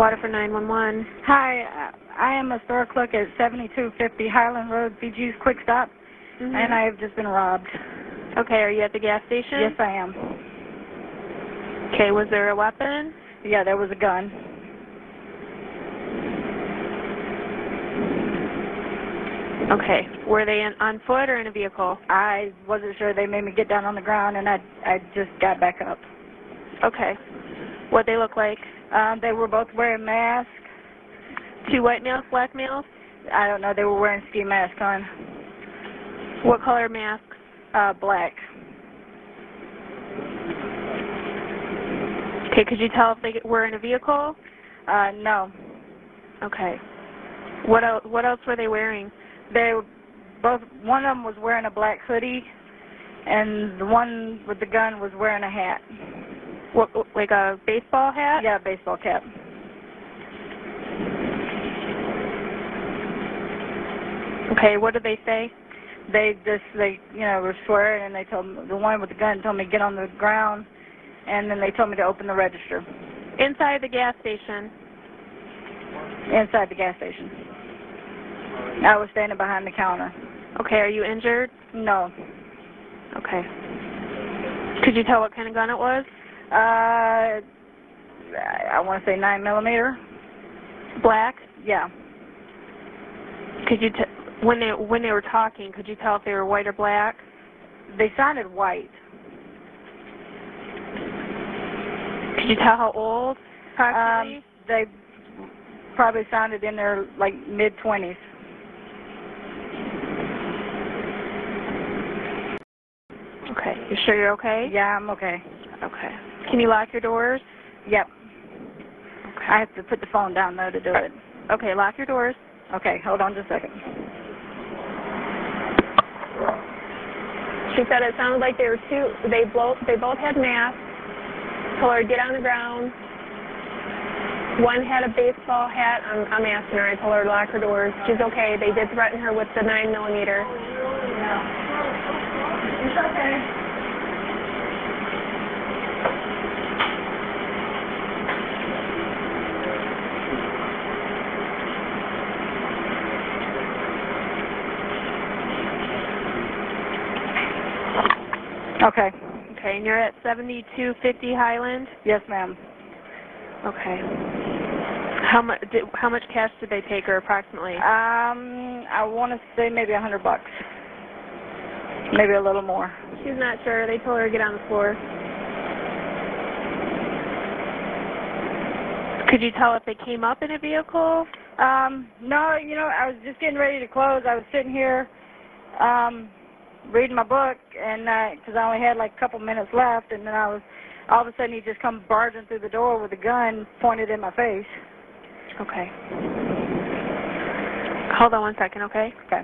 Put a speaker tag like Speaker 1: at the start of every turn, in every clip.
Speaker 1: Waterford 911.
Speaker 2: Hi, uh, I am a store clerk at 7250 Highland Road, BG's Quick Stop,
Speaker 1: Mhm.
Speaker 2: and I have just been robbed.
Speaker 1: Okay, are you at the gas station?
Speaker 2: Yes, I am.
Speaker 1: Okay, was there a weapon?
Speaker 2: Yeah, there was a gun.
Speaker 1: Okay. Were they in, on foot or in a vehicle?
Speaker 2: I wasn't sure. They made me get down on the ground, and I I just got back up.
Speaker 1: Okay. What they look like?
Speaker 2: Um, they were both wearing masks.
Speaker 1: Two white males, black males?
Speaker 2: I don't know. They were wearing ski masks on.
Speaker 1: What color masks?
Speaker 2: Uh, black.
Speaker 1: Okay, could you tell if they were in a vehicle?
Speaker 2: Uh, no.
Speaker 1: Okay. What else, what else were they wearing?
Speaker 2: They were both. One of them was wearing a black hoodie, and the one with the gun was wearing a hat.
Speaker 1: What, like a baseball hat?
Speaker 2: Yeah, baseball cap.
Speaker 1: Okay, what did they say?
Speaker 2: They just they you know were swearing, and they told me the one with the gun told me to get on the ground, and then they told me to open the register
Speaker 1: Inside the gas station.
Speaker 2: inside the gas station. I was standing behind the counter.
Speaker 1: Okay, are you injured?
Speaker 2: No.
Speaker 1: Okay. Could you tell what kind of gun it was?
Speaker 2: Uh, I want to say nine millimeter.
Speaker 1: Black?
Speaker 2: Yeah.
Speaker 1: Could you t- when they when they were talking, could you tell if they were white or black?
Speaker 2: They sounded white.
Speaker 1: Could you tell how old? Approximately?
Speaker 2: Um, they probably sounded in their like mid twenties.
Speaker 1: okay. You sure you're okay?
Speaker 2: Yeah, I'm okay.
Speaker 1: Okay. Can you lock your doors?
Speaker 2: Yep.
Speaker 1: Okay.
Speaker 2: I have to put the phone down though to do it.
Speaker 1: Okay, lock your doors.
Speaker 2: Okay, hold on just a second.
Speaker 1: She said it sounded like they were two. They both they both had masks. Told her to get on the ground. One had a baseball hat. I'm, I'm asking her. I told her to lock her doors. She's okay. They did threaten her with the nine millimeter.
Speaker 2: It's okay. Okay.
Speaker 1: Okay, and you're at 7250 Highland.
Speaker 2: Yes, ma'am.
Speaker 1: Okay. How much? Did, how much cash did they take her approximately?
Speaker 2: Um, I want to say maybe a hundred bucks. Maybe a little more.
Speaker 1: She's not sure. They told her to get on the floor. Could you tell if they came up in a vehicle?
Speaker 2: Um, no, you know, I was just getting ready to close. I was sitting here, um, reading my book, and because I only had like a couple minutes left, and then I was, all of a sudden he just come barging through the door with a gun pointed in my face.
Speaker 1: Okay. Hold on one second, okay?
Speaker 2: Okay.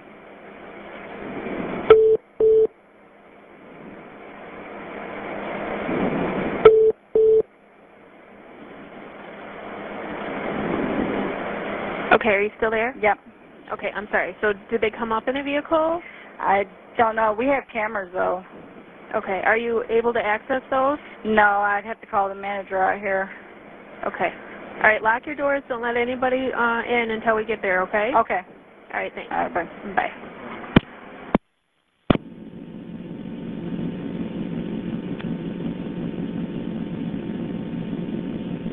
Speaker 1: Okay, are you still there?
Speaker 2: Yep.
Speaker 1: Okay, I'm sorry. So did they come up in a vehicle?
Speaker 2: I don't know. We have cameras though.
Speaker 1: Okay, are you able to access those?
Speaker 2: No, I'd have to call the manager out here.
Speaker 1: Okay. All right, lock your doors. Don't let anybody uh, in until we get there, okay?
Speaker 2: Okay.
Speaker 1: All right, thanks.
Speaker 2: All right, bye.
Speaker 1: Bye.